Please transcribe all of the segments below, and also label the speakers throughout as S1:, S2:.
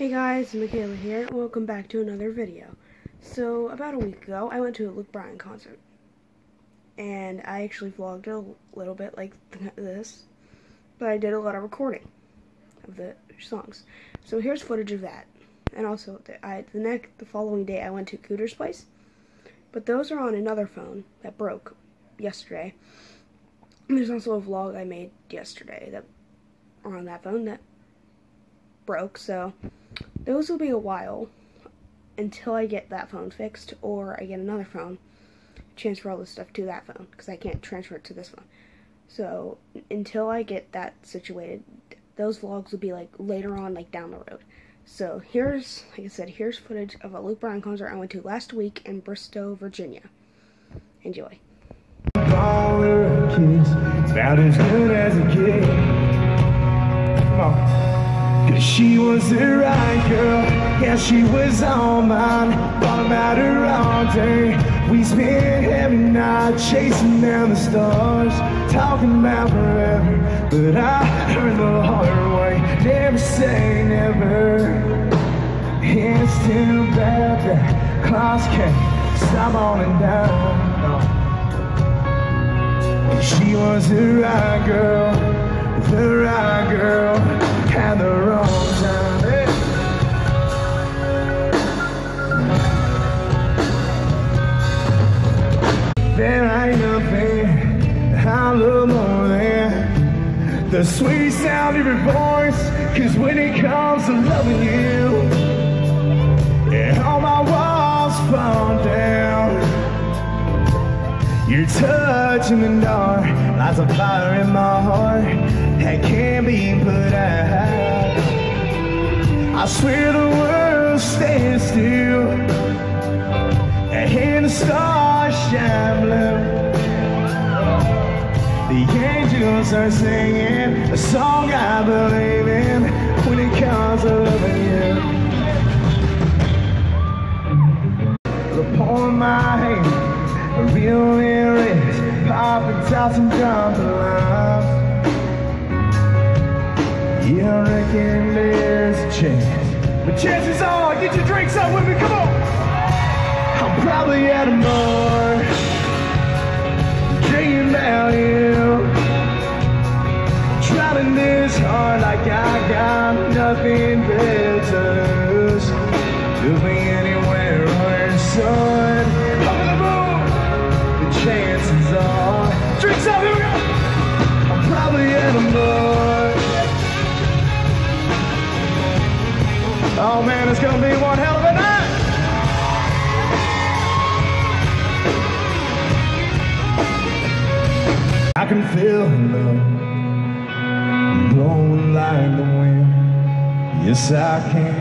S1: Hey guys, Mikayla here, and welcome back to another video. So, about a week ago, I went to a Luke Bryan concert. And I actually vlogged a little bit like this, but I did a lot of recording of the songs. So here's footage of that. And also, the, I, the next, the following day, I went to Cooter's place. But those are on another phone that broke yesterday. And there's also a vlog I made yesterday that on that phone that broke, so those will be a while until I get that phone fixed or I get another phone, transfer all this stuff to that phone because I can't transfer it to this phone. So until I get that situated, those vlogs will be like later on, like down the road. So here's, like I said, here's footage of a Luke Bryan concert I went to last week in Bristow, Virginia. Enjoy. About as good as. Come on. She was the right girl, yeah, she was all mine. Thought about her all day. We spent every night chasing down the stars, talking about forever. But I learned the hard way, never say never. It's too bad that clocks can't stop on and down. No. She was the right girl, the right girl at the wrong the sweet sound of your voice. Cause when it comes to loving you, and all my walls fall down. Your touch in the dark lights a fire in my heart that can't be put out. I swear the world stands still and the stars shine blue. The angels are singing a song I believe in when it comes to loving you. Upon my hand, real lyrics, popping tops and jambalaya. Yeah, I reckon there's a chance. But chances are, get your drinks up with me, come on! I'm probably at a bar, dreaming about like I got nothing better to be anywhere under the sun. Over the moon, the chances are. Drinks up, here we go! I'm probably at a bar. Oh man, it's gonna be one hell of a night. I can feel love Yes, I can.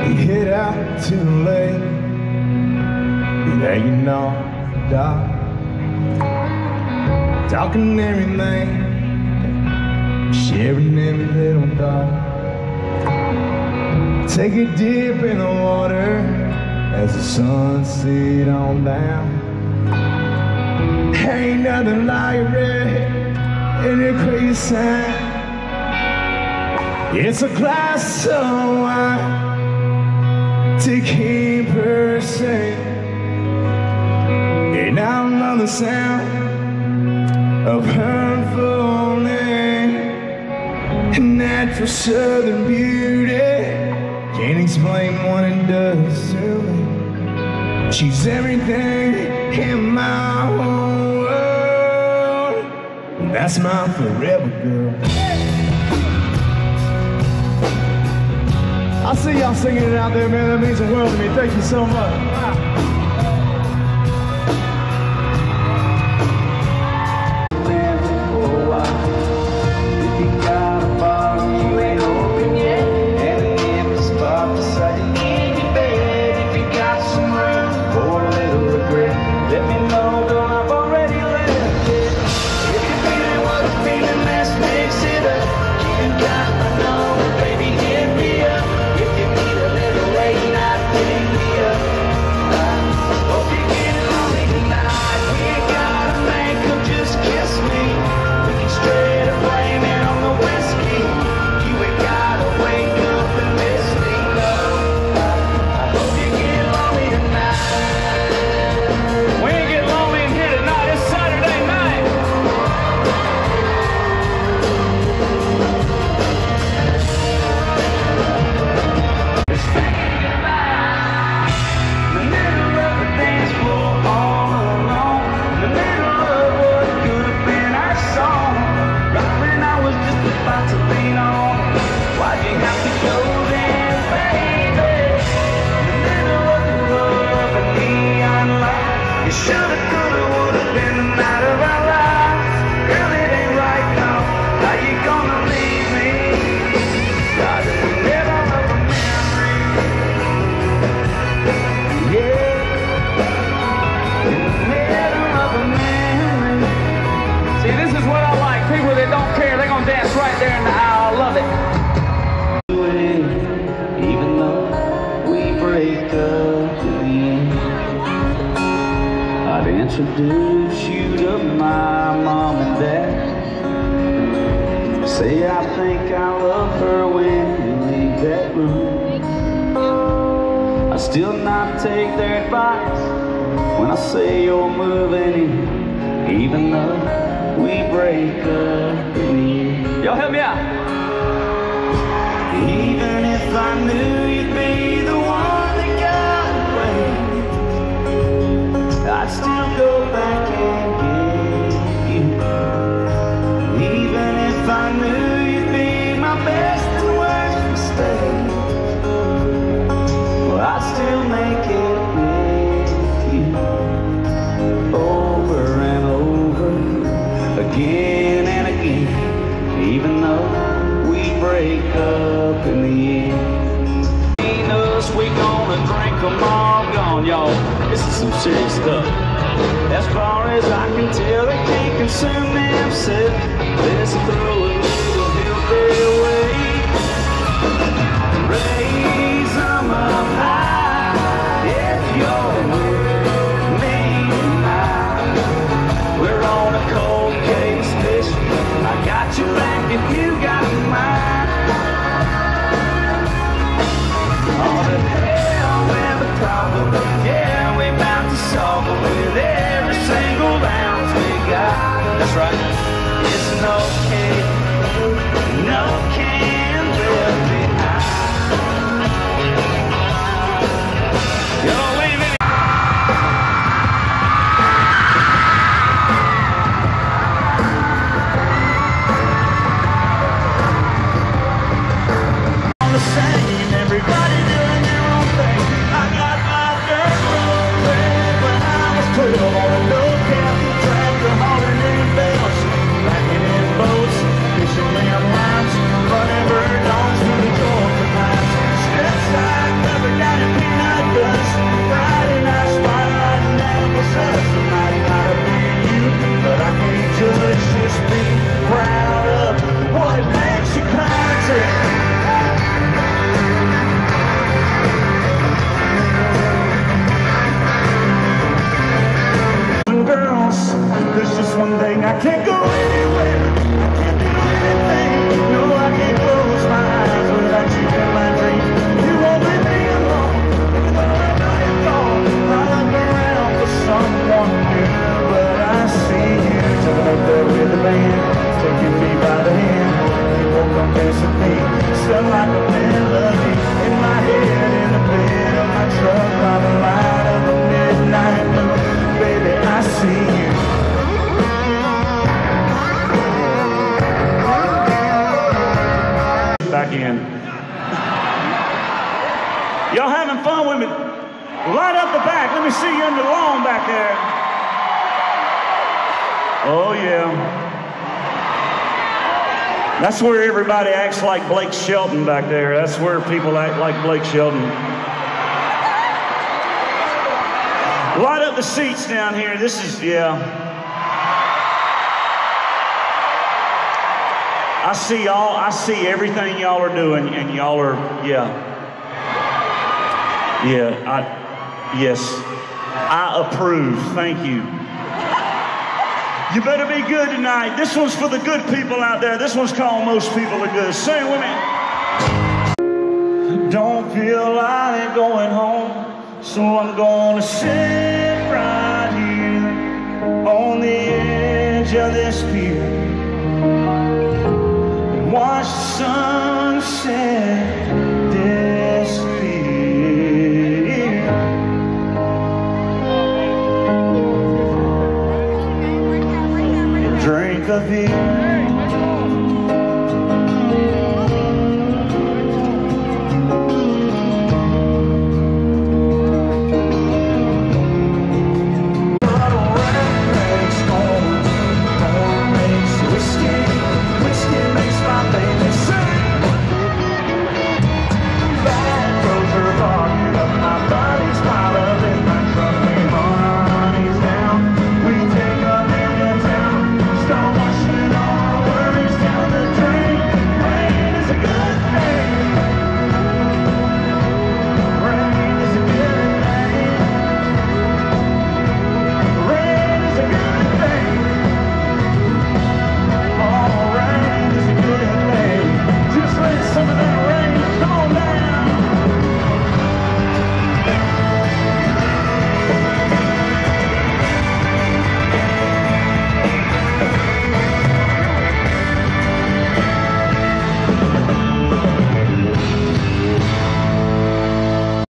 S1: We hit out too late, hanging on the dock talking everything, sharing every little thought. Take a dip in the water as the sun set on down. Ain't nothing like red in a crazy sound. It's a glass of wine to keep her safe. And I love the sound of her falling natural southern beauty can't explain what it does to me she's everything in my world that's my forever girl I see y'all singing it out there, man. That means the world to me. Thank you so much.
S2: Introduce you to my mom and dad. Say I think I love her when you leave that room. I still not take their advice when I say you're moving in, even though we break up.
S3: Y'all help me out.
S2: Even if I knew you'd be the one Sound like a melody in my head, in the bed of my truck Y'all having fun with me? Right up the back. Let me see you in the lawn back there. Oh, yeah. That's where everybody acts like Blake Shelton back there. That's where people act like Blake Shelton. Light up the seats down here. This is, yeah. I see y'all, I see everything y'all are doing, and y'all are, yeah. Yeah, I, yes. I approve. Thank you. You better be good tonight. This one's for the good people out there. This one's called Most People Are Good. Sing with me. Don't feel like going home, so I'm gonna sit right here on the edge of this pier and watch the sunset vida.